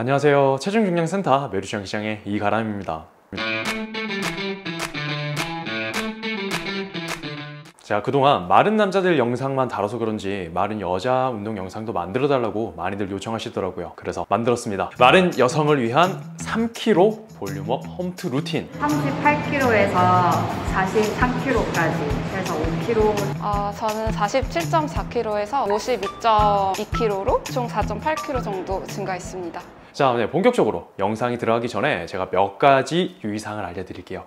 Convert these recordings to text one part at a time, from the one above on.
안녕하세요. 체중 증량 센터 메루치양식장의 이가람입니다. 제가 그동안 마른 남자들 영상만 다뤄서 그런지 마른 여자 운동 영상도 만들어 달라고 많이들 요청하시더라고요. 그래서 만들었습니다. 마른 여성을 위한 3kg volume up 홈트 루틴. 38kg에서 43kg까지 해서 5kg 어, 저는 47.4kg에서 52.2kg로 총 4.8kg 정도 증가했습니다. 자, 네, 본격적으로 영상이 들어가기 전에 제가 몇 가지 유의사항을 알려드릴게요.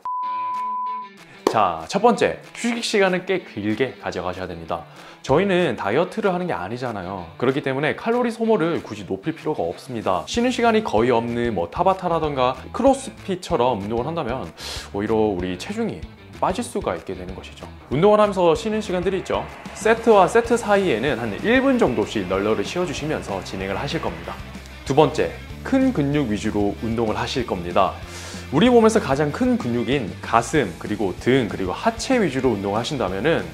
자, 첫 번째, 휴식 시간을 꽤 길게 가져가셔야 됩니다. 저희는 다이어트를 하는 게 아니잖아요. 그렇기 때문에 칼로리 소모를 굳이 높일 필요가 없습니다. 쉬는 시간이 거의 없는 뭐 타바타라던가 크로스핏처럼 운동을 한다면 오히려 우리 체중이 빠질 수가 있게 되는 것이죠. 운동을 하면서 쉬는 시간들이 있죠. 세트와 세트 사이에는 한 1분 정도씩 널널히 쉬어주시면서 진행을 하실 겁니다. 두 번째, 큰 근육 위주로 운동을 하실 겁니다. 우리 몸에서 가장 큰 근육인 가슴, 그리고 등, 그리고 하체 위주로 운동을 하신다면 은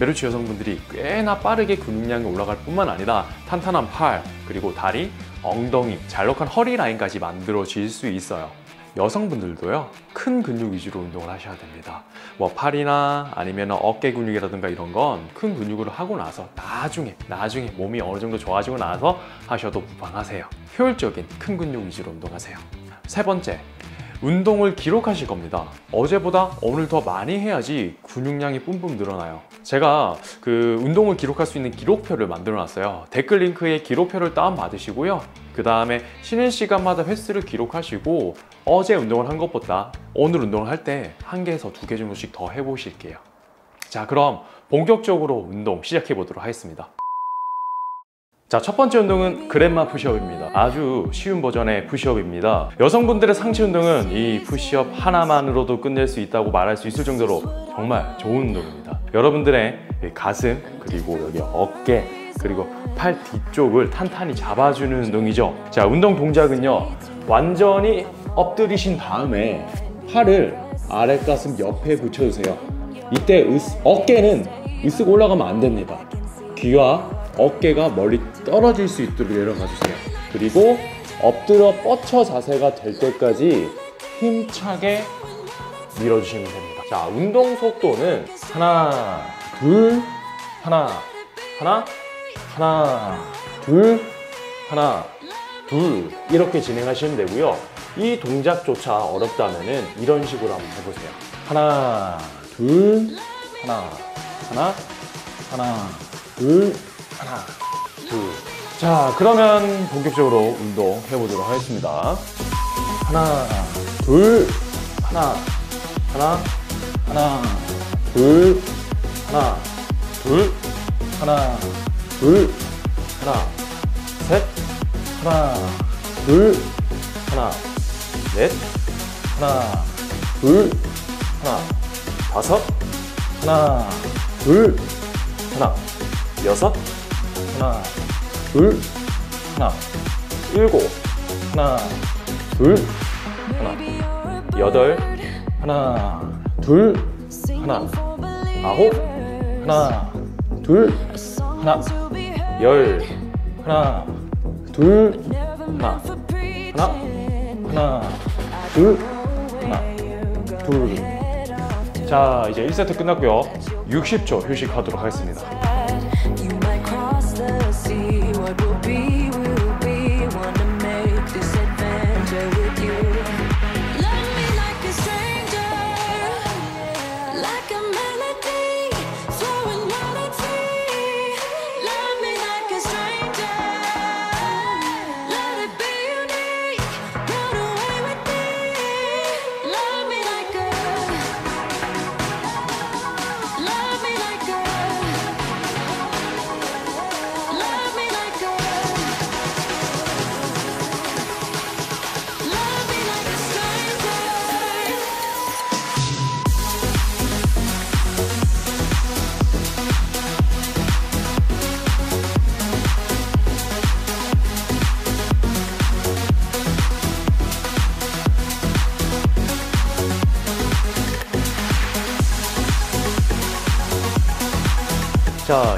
메르치 여성분들이 꽤나 빠르게 근육량이 올라갈 뿐만 아니라 탄탄한 팔, 그리고 다리, 엉덩이, 잘록한 허리 라인까지 만들어질 수 있어요. 여성분들도요, 큰 근육 위주로 운동을 하셔야 됩니다. 뭐 팔이나 아니면 어깨 근육이라든가 이런 건 큰 근육으로 하고 나서 나중에, 나중에 몸이 어느 정도 좋아지고 나서 하셔도 무방하세요. 효율적인 큰 근육 위주로 운동하세요. 세 번째, 운동을 기록하실 겁니다. 어제보다 오늘 더 많이 해야지 근육량이 뿜뿜 늘어나요. 제가 그 운동을 기록할 수 있는 기록표를 만들어 놨어요. 댓글 링크에 기록표를 다운 받으시고요. 그 다음에 쉬는 시간마다 횟수를 기록하시고 어제 운동을 한 것보다 오늘 운동을 할 때 한 개에서 두 개 정도씩 더 해보실게요. 자, 그럼 본격적으로 운동 시작해 보도록 하겠습니다. 자, 첫 번째 운동은 그랜마 푸시업입니다. 아주 쉬운 버전의 푸시업입니다. 여성분들의 상체 운동은 이 푸시업 하나만으로도 끝낼 수 있다고 말할 수 있을 정도로 정말 좋은 운동입니다. 여러분들의 가슴, 그리고 여기 어깨, 그리고 팔 뒤쪽을 탄탄히 잡아주는 운동이죠. 자, 운동 동작은요. 완전히 엎드리신 다음에 팔을 아래 가슴 옆에 붙여주세요. 이때 으스- 어깨는 으쓱 올라가면 안 됩니다. 귀와 어깨가 멀리 떨어질 수 있도록 내려가 주세요. 그리고 엎드려 뻗쳐 자세가 될 때까지 힘차게 밀어주시면 됩니다. 자, 운동 속도는 하나, 둘, 하나, 하나, 하나, 둘, 하나, 둘 이렇게 진행하시면 되고요. 이 동작조차 어렵다면은 이런 식으로 한번 해보세요. 하나, 둘, 하나, 하나, 하나, 둘, 하나, 둘. 자, 그러면 본격적으로 운동 해 보도록 하겠습니다. 하나, 둘, 하나, 하나, 하나, 둘, 하나, 둘, 하나, 둘, 하나, 셋, 하나, 둘, 하나, 넷, 하나, 둘, 하나, 다섯, 하나, 둘, 하나, 여섯, 하나, 둘, 하나, 일곱, 하나, 둘, 하나, 여덟, 하나, 둘, 하나, 아홉, 하나, 둘, 하나, 열, 하나, 둘, 하나, 하나, 둘, 하나, 둘. 자, 이제 1세트 끝났고요. 60초 휴식하도록 하겠습니다.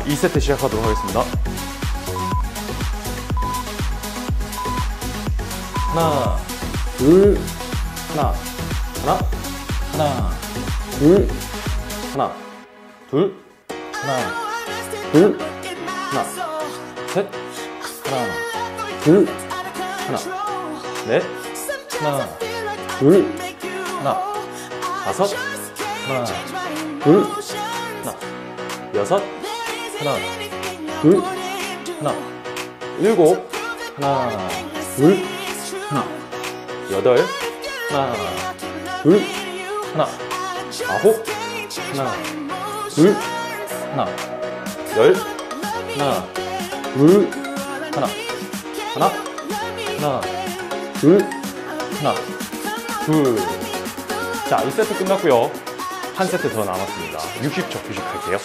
2세트 시작하도록 하겠습니다. 하나, 둘, 하나, 하나, 하나, 둘, 하나, 둘, 하나, 둘, 하나, 셋, 하나, 둘, 하나, 넷, 하나, 둘, 하나, 다섯, 하나, 둘, 하나, 여섯, 하나, 둘, 하나, 일곱, 하나, 둘, 하나, 여덟, 하나, 둘, 하나, 아홉, 하나, 둘, 하나, 열, 하나, 둘, 하나, 하나, 하나, 둘, 하나, 둘. 자, 1세트 끝났고요. 한 세트 더 남았습니다. 60초 휴식할게요.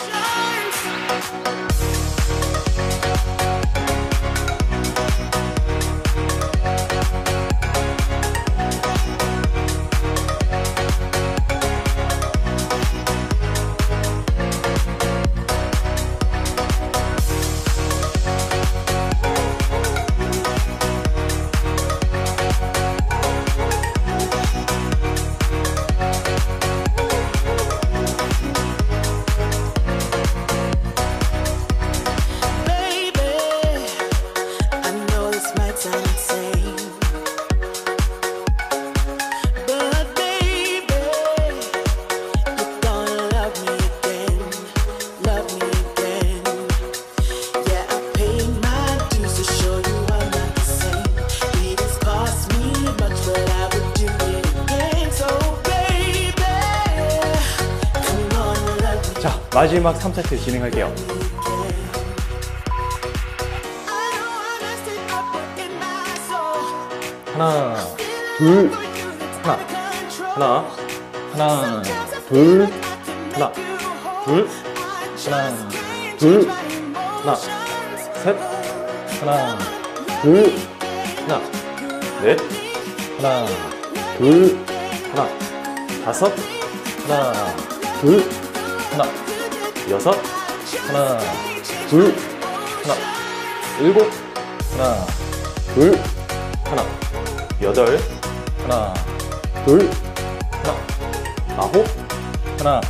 마지막 3세트 진행할게요. 하나, 둘, 하나, 하나, 하나, 둘, 하나, 둘, 하나, 둘, 하나, 셋, 하나, 둘, 하나, 넷, 하나, 둘, 하나, 다섯, 하나, 둘, 하나, 여섯, 하나, 둘, 하나, 일곱, 하나, 둘, 하나, 여덟, 하나, 둘, 하나, 아홉, 하나,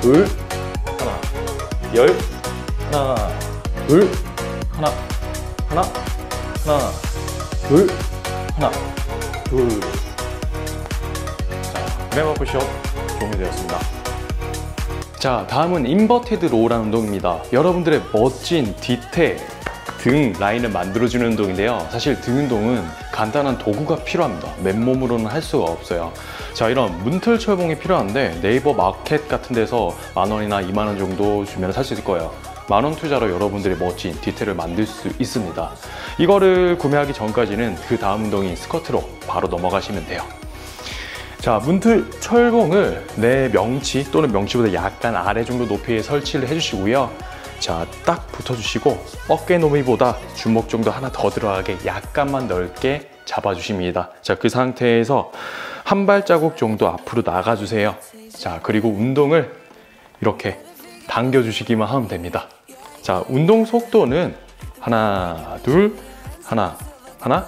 둘, 하나, 열, 하나, 둘, 하나, 하나, 하나, 둘, 하나, 둘. 자, 랩업샷 종료되었습니다. 자, 다음은 inverted row라는 운동입니다. 여러분들의 멋진 디테일, 등 라인을 만들어주는 운동인데요. 사실 등 운동은 간단한 도구가 필요합니다. 맨몸으로는 할 수가 없어요. 자, 이런 문틀 철봉이 필요한데 네이버 마켓 같은 데서 만 원이나 2만 원 정도 주면 살 수 있을 거예요. 만원 투자로 여러분들이 멋진 디테일을 만들 수 있습니다. 이거를 구매하기 전까지는 그 다음 운동인 스쿼트로 바로 넘어가시면 돼요. 자, 문틀 철봉을 내 명치 또는 명치보다 약간 아래 정도 높이에 설치를 해주시고요. 자, 딱 붙어주시고 어깨 너비보다 주먹 정도 하나 더 들어가게 약간만 넓게 잡아주십니다. 자, 그 상태에서 한 발자국 정도 앞으로 나가주세요. 자, 그리고 운동을 이렇게 당겨주시기만 하면 됩니다. 자, 운동 속도는 하나, 둘, 하나, 하나,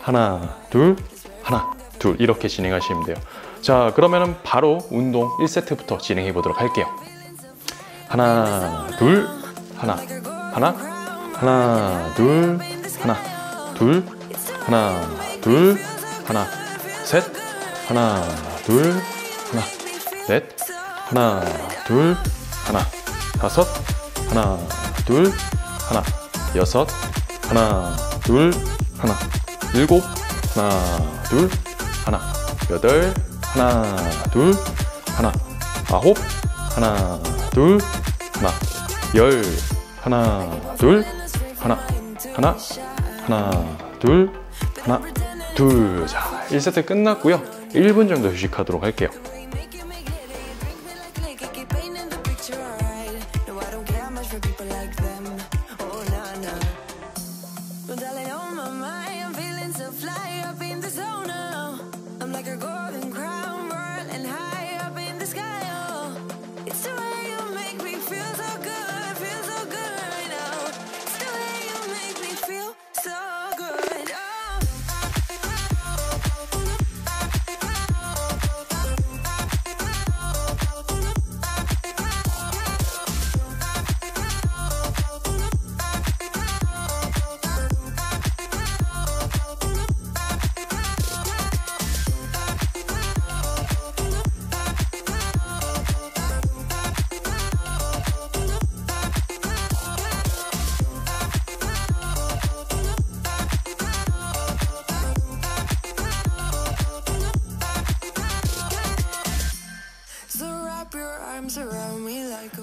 하나, 둘, 하나, 둘 이렇게 진행하시면 돼요. 자, 그러면은 바로 운동 1세트부터 진행해 보도록 할게요. 하나, 둘, 하나, 하나, 하나, 둘, 하나, 둘, 하나, 둘, 하나, 셋, 하나, 둘, 하나, 넷, 하나, 둘, 하나, 다섯, 하나, 둘, 하나, 여섯, 하나, 둘, 하나, 일곱, 하나, 둘, 하나, 여덟, 하나, 둘, 하나, 아홉, 하나, 둘, 하나, 열, 하나, 둘, 하나, 하나, 하나, 둘, 하나, 둘. 자, 1세트 끝났고요. 1분 정도 휴식하도록 할게요.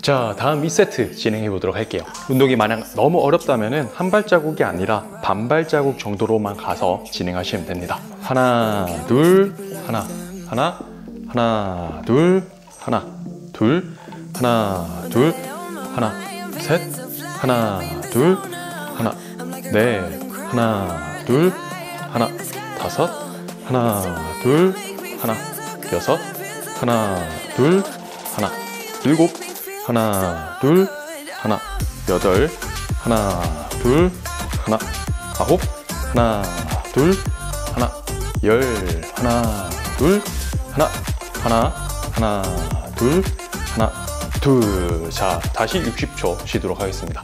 자, 다음 2세트 진행해 보도록 할게요. 운동이 만약 너무 어렵다면 한 발자국이 아니라 반 발자국 정도로만 가서 진행하시면 됩니다. 하나, 둘, 하나, 하나, 하나, 둘, 하나, 둘, 하나, 둘, 하나, 셋, 하나, 둘, 하나, 넷, 하나, 둘, 하나, 다섯, 하나, 둘, 하나, 여섯, 하나, 둘, 하나, 일곱, 하나, 둘, 하나, 여덟, 하나, 둘, 하나, 아홉, 하나, 둘, 하나, 열, 하나, 둘, 하나, 하나, 하나, 둘, 하나, 둘. 자, 다시 60초 쉬도록 하겠습니다.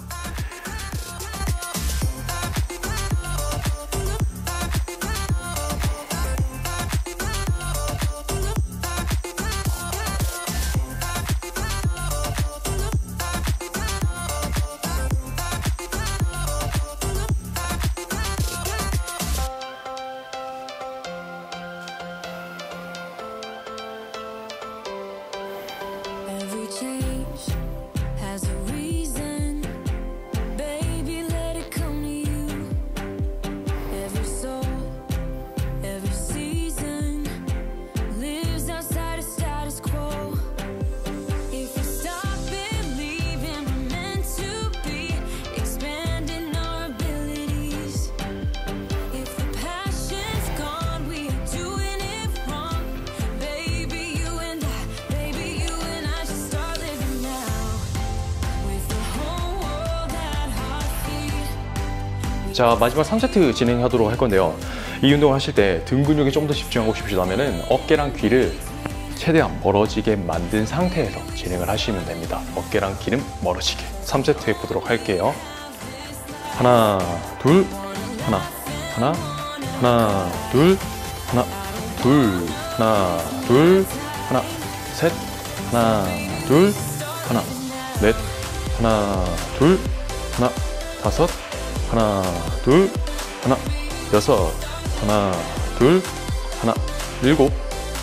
자 마지막 3세트 진행하도록 할 건데요. 이 운동 하실 때 등 근육에 좀 더 집중하고 싶으시다면 어깨랑 귀를 최대한 멀어지게 만든 상태에서 진행을 하시면 됩니다. 어깨랑 귀는 멀어지게. 3세트 해보도록 할게요. 하나 둘 하나 하나 하나 둘 하나 둘 하나 둘 하나 셋 하나 둘 하나 넷 하나 둘 하나 다섯 하나 둘 하나. 여섯. 하나 둘 하나. 일곱.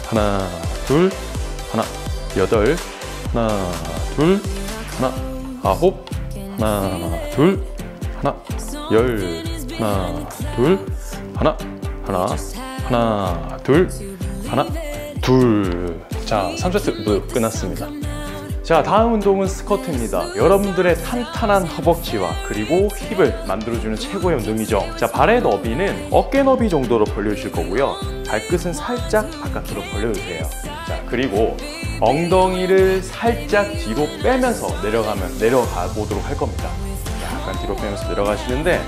하나 둘 하나. 여덟. 하나 둘 하나. 아홉. 하나 둘 하나. 열. 하나 둘 하나. 하나 하나 둘 하나. 둘자 3세트 모두 끝났습니다 자 다음 운동은 스쿼트입니다. 여러분들의 탄탄한 허벅지와 그리고 힙을 만들어주는 최고의 운동이죠. 자 발의 너비는 어깨 너비 정도로 벌려주실 거고요. 발끝은 살짝 바깥으로 벌려주세요. 자 그리고 엉덩이를 살짝 뒤로 빼면서 내려가면 내려가 보도록 할 겁니다. 약간 뒤로 빼면서 내려가시는데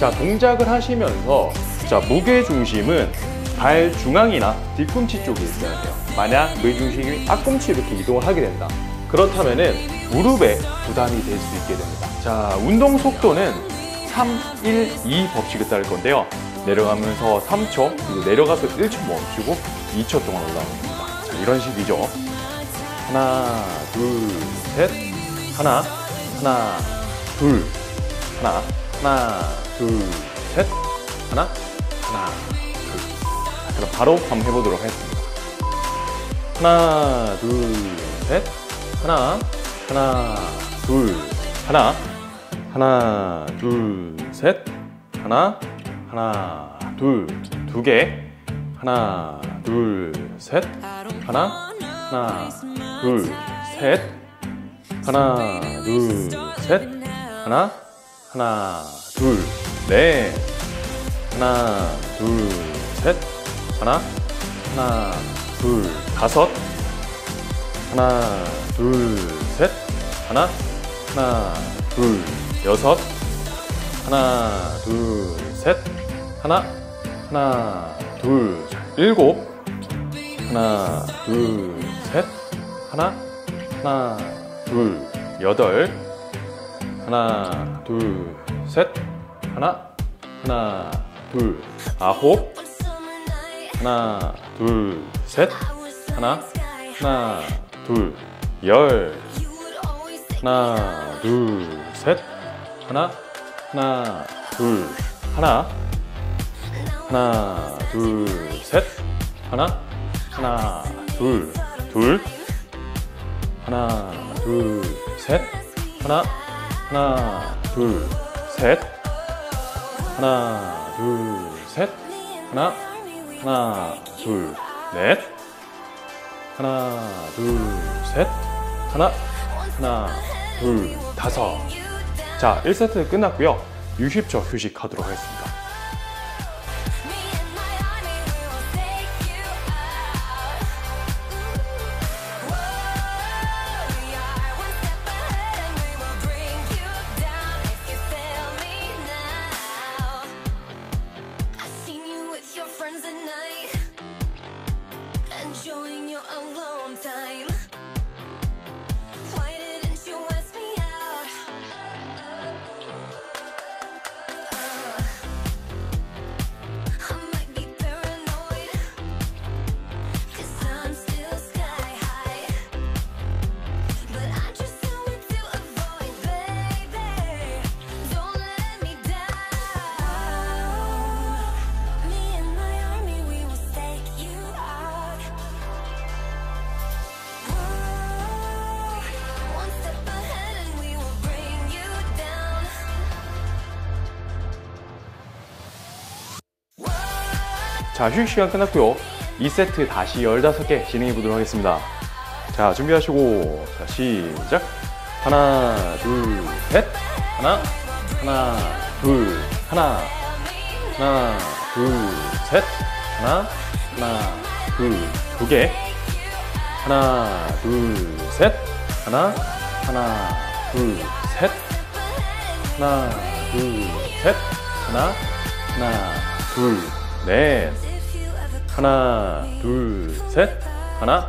자 동작을 하시면서 자 무게 중심은 발 중앙이나 뒤꿈치 쪽에 있어야 돼요. 만약 무게 중심이 앞꿈치 이렇게 이동을 하게 된다 그렇다면은 무릎에 부담이 될 수 있게 됩니다. 자 운동 속도는 3, 1, 2 법칙에 따를 건데요. 내려가면서 3초 그리고 내려가서 1초 멈추고 2초 동안 올라옵니다. 자 이런 식이죠. 하나 둘 셋. 하나 하나 둘. 하나 하나 둘 셋. 하나 하나 둘. 자, 그럼 바로 한번 해보도록 하겠습니다. 하나 둘 셋 하나 하나 둘 하나. 하나 둘 셋. 하나 하나 둘 두 개. 하나 둘 셋. 하나 하나 둘 셋. 하나 둘 셋. 하나 하나 둘 넷 하나 둘 셋. 하나 하나 둘 다섯. 하나 둘 셋. 하나 하나 둘 여섯. 하나 둘 셋. 하나 하나 둘 일곱. 하나 둘 셋. 하나 하나 둘 여덟. 하나 둘 셋. 하나 하나 둘 아홉. 하나 둘 셋. 하나 하나 둘 열 하나 둘 셋 하나 하나 둘 하나 하나 둘 셋 하나 하나 둘 둘 하나 둘, 셋. 하나, 하나, 둘, 셋. 하나, 둘, 셋. 하나, 하나, 둘, 넷. 하나, 둘, 셋. 하나, 하나, 둘, 다섯. 자, 1세트 끝났고요. 60초 휴식하도록 하겠습니다. 자, 휴식 시간 끝났고요. 2세트 다시 15개 진행해 보도록 하겠습니다. 자, 준비하시고, 자, 시작. 하나, 둘, 셋. 하나, 하나, 둘, 하나, 하나, 둘, 셋. 하나, 하나, 둘, 두 개. 하나, 둘, 셋. 하나, 하나, 둘, 셋. 하나, 둘, 셋. 하나, 하나, 둘, 넷. 하나, 둘, 셋. 하나,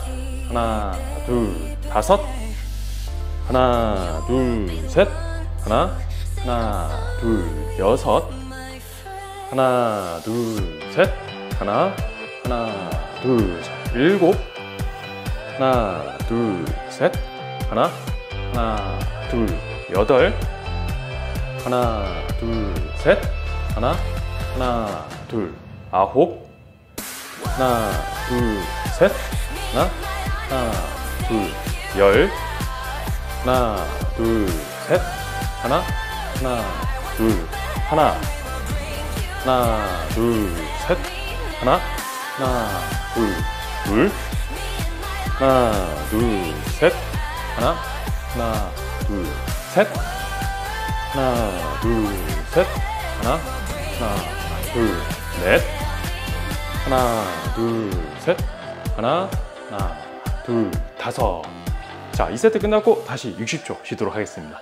하나, 둘, 다섯. 하나, 둘, 셋. 하나, 하나, 둘, 여섯. 하나, 둘, 셋. 하나, 하나, 둘, 셋. 일곱. 하나, 둘, 셋. 하나, 하나, 둘, 여덟. 하나, 둘, 셋. 하나, 하나, 둘, 아홉. 하나, 둘, 셋. 하나, 하나, 둘, 열. 하나, 둘, 셋. 하나, 하나, 둘, 하나. 하나, 둘, 셋. 하나, 하나, 둘, 둘. 하나, 둘, 셋. 하나, 하나, 둘, 셋. 하나, 둘, 셋. 하나, 하나, 둘, 넷. 하나, 둘, 셋. 하나, 하나, 둘, 다섯. 자, 2세트 끝났고 다시 60초 쉬도록 하겠습니다.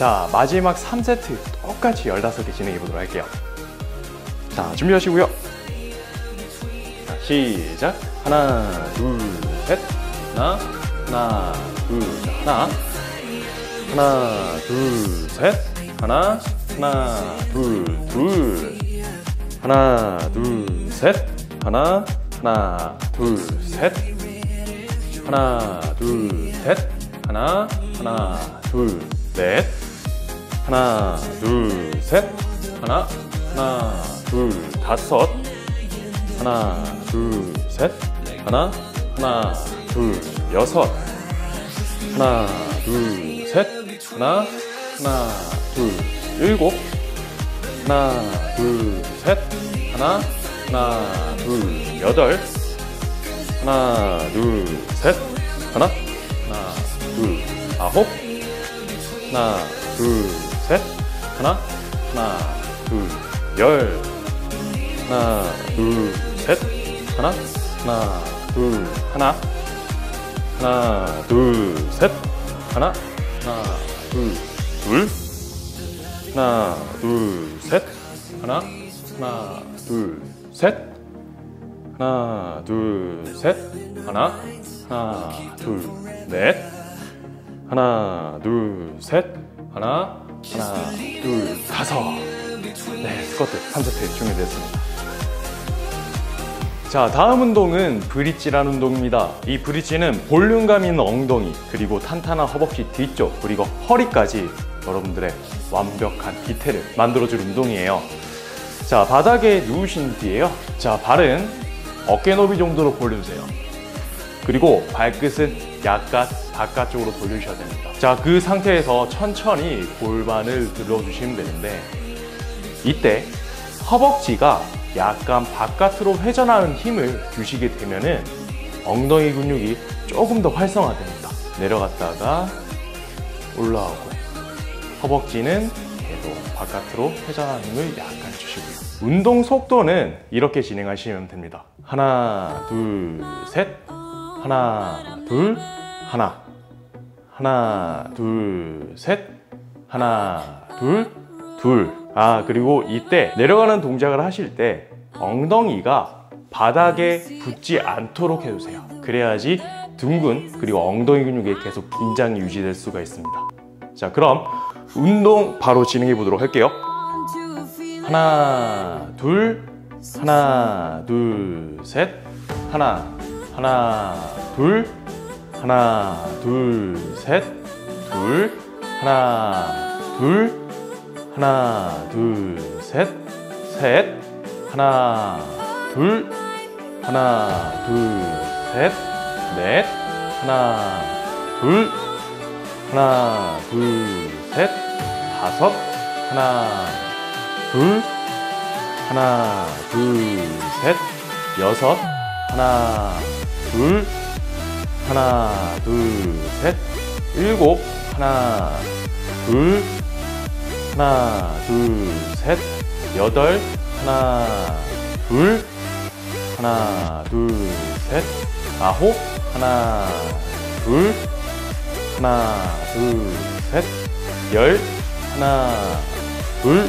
자, 마지막 3세트 똑같이 15개 진행해 보도록 할게요. 자, 준비하시고요. 자, 시작. 하나, 둘, 셋. 하나, 하나, 둘, 하나. 하나, 둘, 셋. 하나, 하나, 둘, 둘. 하나, 둘, 셋. 하나, 하나, 둘, 셋. 하나, 둘, 셋. 하나, 하나, 둘, 넷. 하나, 둘, 셋. 하나, 하나, 둘, 다섯. 하나, 둘, 셋. 하나, 하나, 둘, 여섯. 하나, 둘, 셋. 하나, 하나, 둘, 일곱. 하나, 둘, 셋. 하나, 하나, 둘, 여덟. 하나, 둘, 셋. 하나, 하나, 둘, 아홉. 하나, 둘, 셋. 하나, 하나, 둘, 열. 하나, 둘, 셋. 하나, 하나, 둘, 하나. 하나, 둘, 셋. 하나, 하나, 둘, 둘. 하나, 둘, 셋. 하나, 하나, 둘, 셋. 하나, 둘, 셋. 하나, 하나, 둘, 넷. 하나, 둘, 셋. 하나, 하나, 둘, 다섯. 네, 스쿼트 3세트 준비됐습니다. 자, 다음 운동은 브릿지라는 운동입니다. 이 브릿지는 볼륨감 있는 엉덩이, 그리고 탄탄한 허벅지 뒤쪽, 그리고 허리까지 여러분들의 완벽한 디테일을 만들어줄 운동이에요. 자, 바닥에 누우신 뒤에요. 자, 발은 어깨 너비 정도로 벌려주세요. 그리고 발끝은 약간 바깥쪽으로 돌려주셔야 됩니다. 자, 그 상태에서 천천히 골반을 들어주시면 되는데, 이때 허벅지가 약간 바깥으로 회전하는 힘을 주시게 되면 은 엉덩이 근육이 조금 더 활성화됩니다. 내려갔다가 올라오고 허벅지는 계속 바깥으로 회전하는 힘을 약간 주시고요. 운동 속도는 이렇게 진행하시면 됩니다. 하나, 둘, 셋. 하나, 둘, 하나. 하나, 둘, 셋. 하나, 둘, 둘. 아, 그리고 이때 내려가는 동작을 하실 때 엉덩이가 바닥에 붙지 않도록 해주세요. 그래야지 둥근 그리고 엉덩이 근육에 계속 긴장이 유지될 수가 있습니다. 자, 그럼 운동 바로 진행해 보도록 할게요. 하나, 둘, 하나, 둘, 셋, 하나, 하나, 둘, 하나, 둘, 셋, 둘, 하나, 둘, 하나, 둘, 셋, 셋, 하나, 둘, 하나, 둘, 셋, 넷, 하나, 둘, 하나, 둘, 셋, 다섯, 하나, 둘, 하나, 둘, 셋, 여섯, 하나, 둘, 하나, 둘, 셋, 일곱, 하나, 둘, 하나, 둘, 셋, 여덟, 하나, 둘, 하나, 둘, 셋, 아홉, 하나, 둘, 하나, 둘, 셋, 열, 하나, 둘,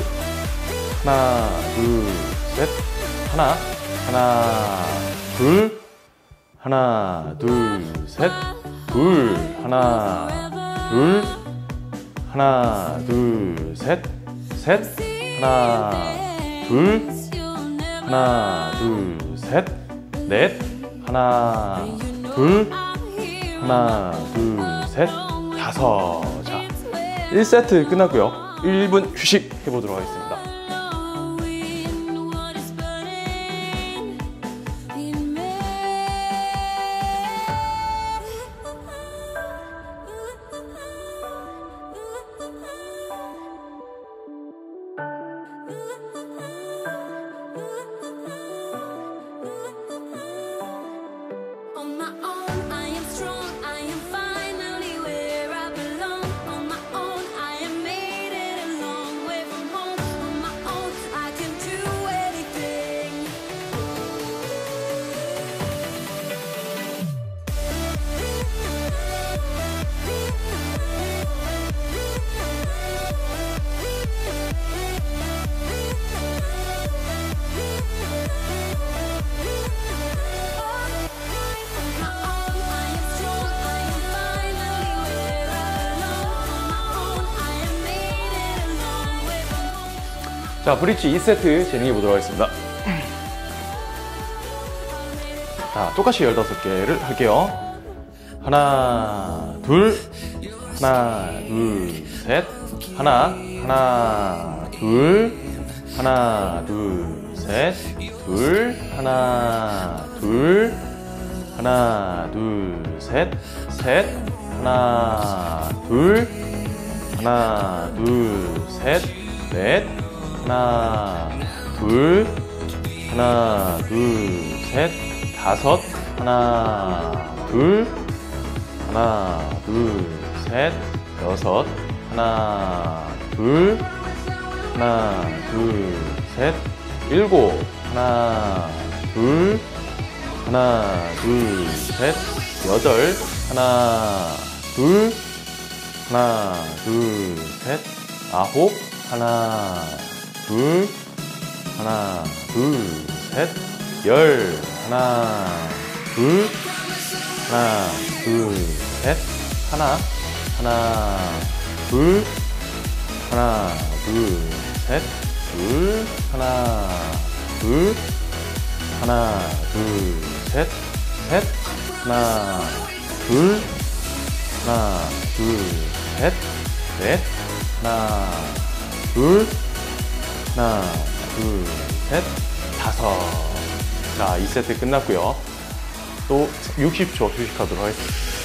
하나, 둘, 셋, 하나, 하나, 둘, 하나, 둘, 셋, 둘, 하나, 둘, 하나, 둘, 셋, 셋, 하나, 둘, 하나, 둘, 셋, 넷, 하나, 둘, 하나, 둘, 셋, 다섯. 자, 1세트 끝났고요. 1분 휴식 해보도록 하겠습니다. 자, 브릿지 2세트 진행해 보도록 하겠습니다. 자, 똑같이 15개를 할게요. 하나, 둘, 하나, 둘, 셋, 하나, 하나, 둘, 하나, 둘, 셋, 둘, 하나, 둘, 하나, 둘, 셋, 셋, 하나, 둘, 하나, 둘, 셋, 넷, 하나, 둘, 하나, 둘, 셋, 다섯, 하나, 둘, 하나, 둘, 셋, 여섯, 하나, 둘, 하나, 둘, 셋, 일곱, 하나, 둘, 하나, 둘, 셋, 여덟, 하나, 둘, 하나, 둘, 셋, 아홉, 하나, 둘, 하나, 둘, 셋, 열, 하나, 둘, 하나, 둘, 셋, 하나, 하나, 둘, 하나, 둘, 셋, 둘, 하나, 둘, 하나, 둘, 셋, 셋, 하나, 둘, 하나, 둘, 셋, 넷, 하나, 둘, 하나, 둘, 셋, 다섯. 자, 2세트 끝났고요. 또 60초 휴식하도록 하겠습니다.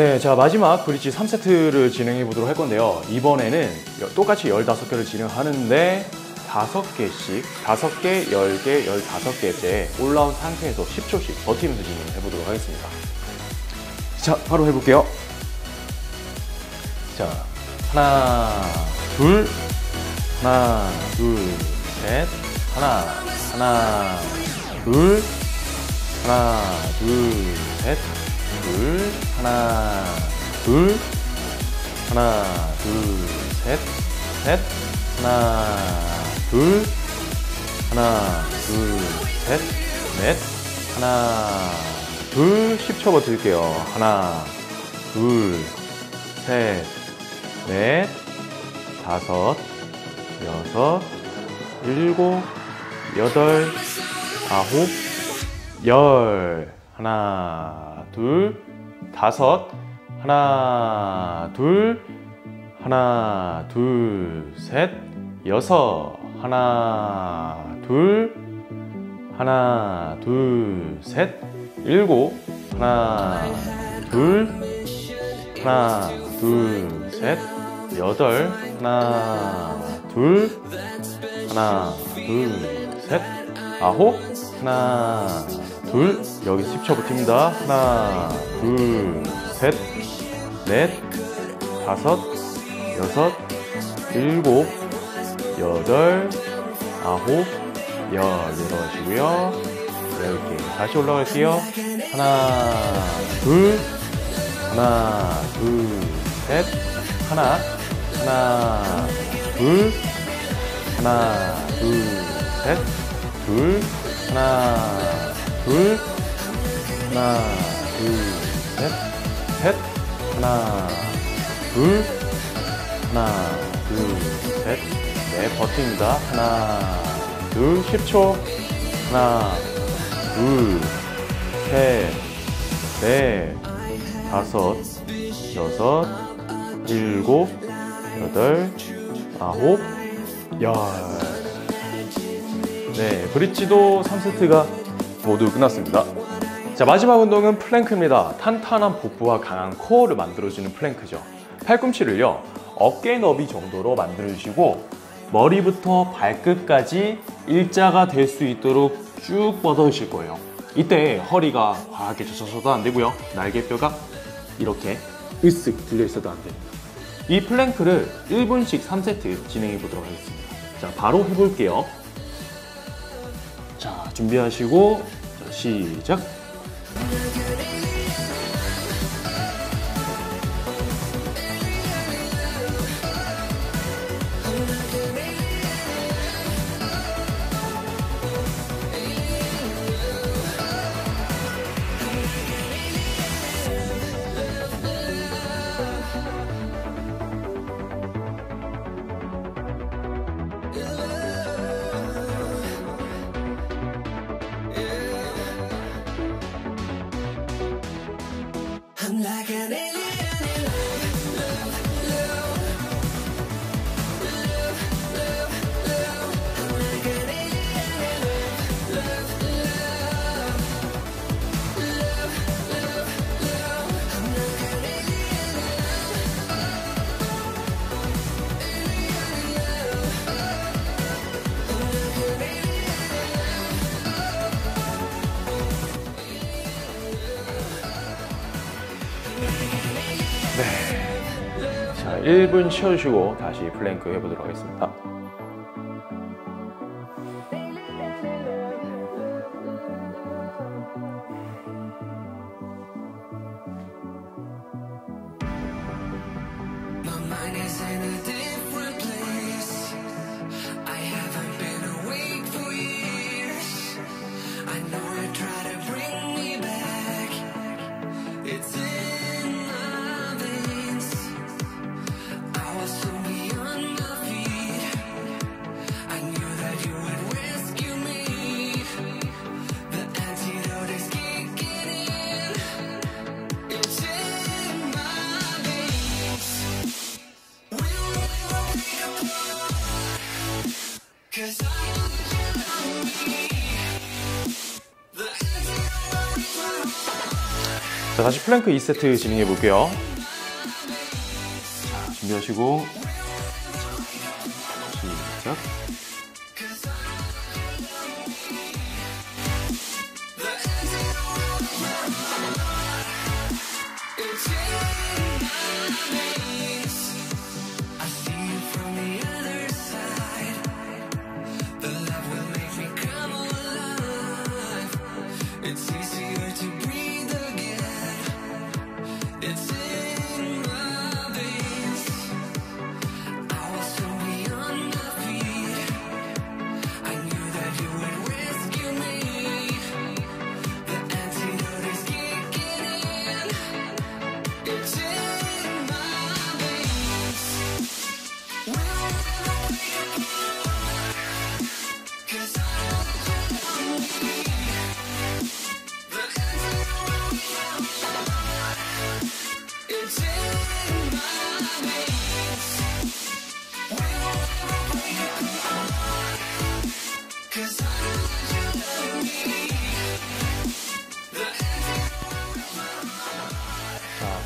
네, 자 마지막 브릿지 3세트를 진행해 보도록 할 건데요. 이번에는 여- 똑같이 15개를 진행하는데 5개씩, 5개, 10개, 15개째 올라온 상태에서 10초씩 버티면서 진행해 보도록 하겠습니다. 자, 바로 해볼게요. 자, 하나, 둘, 하나, 둘, 셋, 하나, 하나, 둘, 하나, 둘, 셋, 둘, 하나, 둘, 하나, 둘, 셋, 셋, 하나, 둘, 하나, 둘, 셋, 넷, 하나, 둘, 10초 버틸게요. 하나, 둘, 셋, 넷, 다섯, 여섯, 일곱, 여덟, 아홉, 열. 하나, 둘, 다섯, 하나, 둘, 하나, 둘, 셋, 여섯, 하나, 둘, 하나, 둘, 셋, 일곱, 하나, 둘, 하나, 둘, 셋, 여덟, 하나, 둘, 하나, 둘, 셋, 아홉, 하나, 둘, 여기 10초 버팁니다. 하나, 둘, 셋, 넷, 다섯, 여섯, 일곱, 여덟, 아홉, 열 내려가시고요. 열 개. 다시 올라갈게요. 하나, 둘, 하나, 둘, 셋, 하나, 하나, 둘, 하나, 둘, 셋, 둘, 하나, 둘, 하나, 둘, 셋, 셋, 하나, 둘, 하나, 둘, 셋, 네, 버팁니다. 하나, 둘, 10초. 하나, 둘, 셋, 넷, 다섯, 여섯, 일곱, 여덟, 아홉, 열. 네, 브릿지도 3세트가 모두 끝났습니다. 자, 마지막 운동은 plank입니다. 탄탄한 복부와 강한 코어를 만들어주는 plank죠. 팔꿈치를요, 어깨 너비 정도로 만들어주시고, 머리부터 발끝까지 일자가 될 수 있도록 쭉 뻗어주실 거예요. 이때 허리가 과하게 젖혀서도 안 되고요. 날개뼈가 이렇게 으쓱 들려 있어도 안 됩니다. 이 plank를 1분씩 3세트 진행해 보도록 하겠습니다. 자, 바로 해볼게요. 자, 준비하시고 자, 시작. 1분 쉬어주시고 다시 플랭크 해보도록 하겠습니다. 자, 다시 플랭크 2세트 진행해 볼게요. 자, 준비하시고. 시작.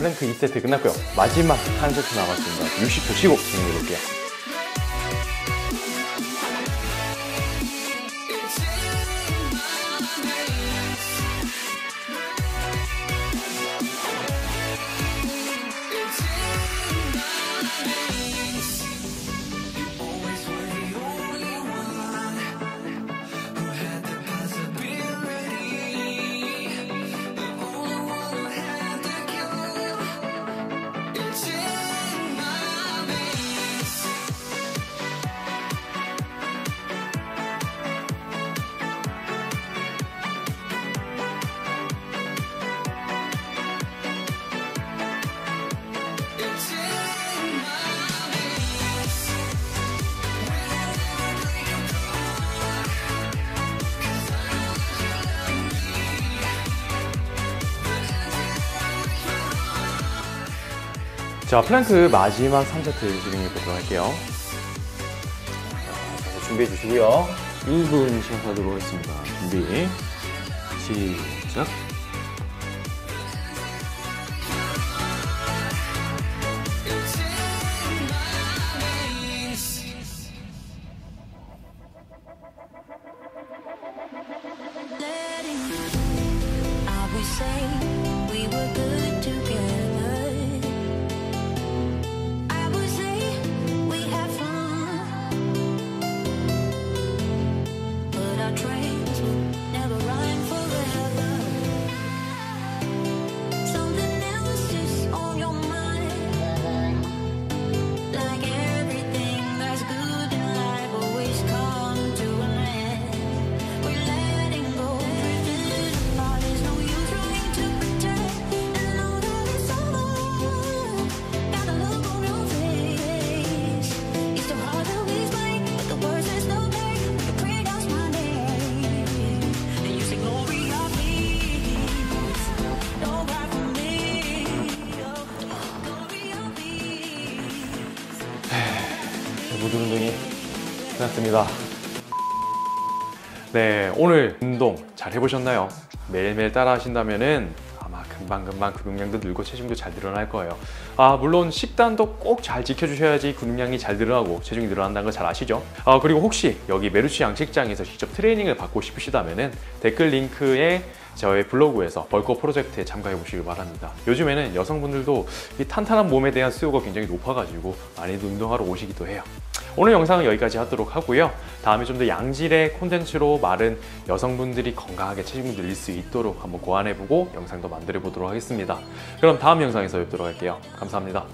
랭크 2세트 끝났고요. 마지막 한 세트 남았습니다. 60초 쉬고 진행해볼게요. 자, 플랭크 마지막 3세트 진행해 보도록 할게요. 자, 준비해 주시고요. 1분 시작하도록 하겠습니다. 준비, 시작. 고생하셨습니다. 네, 오늘 운동 잘 해보셨나요? 매일매일 따라 하신다면은 아마 금방금방 근육량도 늘고 체중도 잘 늘어날 거예요. 아, 물론 식단도 꼭 잘 지켜주셔야지 근육량이 잘 늘어나고 체중이 늘어난다는 걸 잘 아시죠? 아, 그리고 혹시 여기 메루치 양식장에서 직접 트레이닝을 받고 싶으시다면은 댓글 링크에 저의 블로그에서 벌거 프로젝트에 참가해 보시길 바랍니다. 요즘에는 여성분들도 이 탄탄한 몸에 대한 수요가 굉장히 높아가지고 많이들 운동하러 오시기도 해요. 오늘 영상은 여기까지 하도록 하고요. 다음에 좀 더 양질의 콘텐츠로 마른 여성분들이 건강하게 체중 늘릴 수 있도록 한번 고안해보고 영상도 만들어 보도록 하겠습니다. 그럼 다음 영상에서 뵙도록 할게요. 감사합니다.